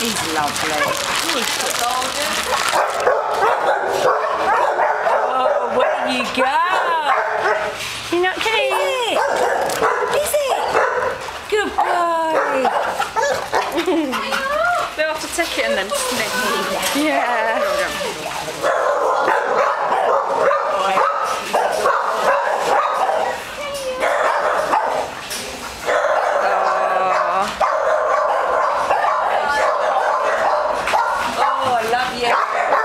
He's lovely. Oh, where you go? You're not kidding? Is it? Good boy. They'll have to take it and then sniff. Yeah. Ah!